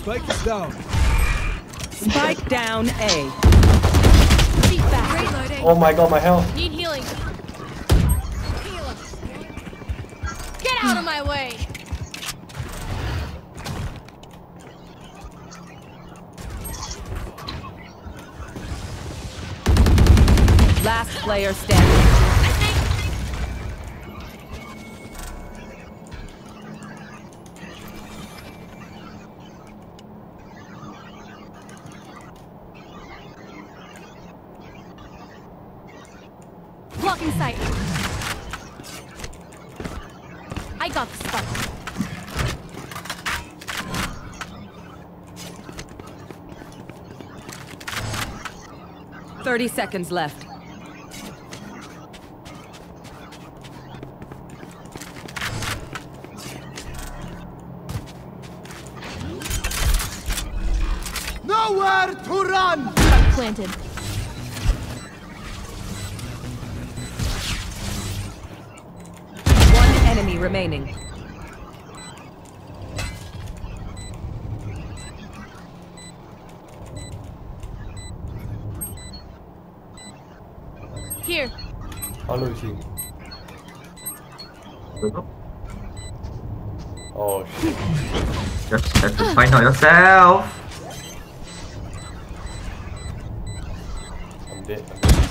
Spike is down. Spike down A. Feet back. Reloading. Oh my god, my health. Need healing. Heal. Get out of my way. Last player standing. Blocking sight. I got the spot. Thirty seconds left. Nowhere to run! Planted. Enemy remaining. Here. Oh, Lucy. Oh shit. Just have to find out yourself. I'm dead. I'm dead.